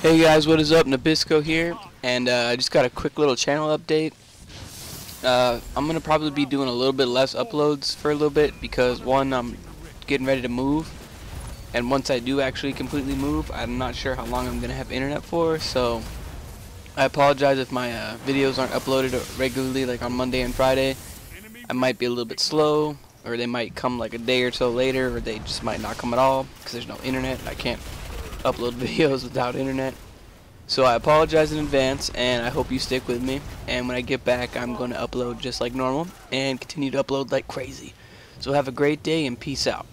Hey guys, what is up? Nabisco here, and uh, I just got a quick little channel update. Uh, I'm gonna probably be doing a little bit less uploads for a little bit because one, I'm getting ready to move, and once I do actually completely move, I'm not sure how long I'm gonna have internet for. So I apologize if my uh, videos aren't uploaded regularly, like on Monday and Friday. I might be a little bit slow, or they might come like a day or so later, or they just might not come at all because there's no internet. I can't upload videos without internet. So I apologize in advance and I hope you stick with me. And when I get back, I'm going to upload just like normal and continue to upload like crazy. So have a great day and peace out.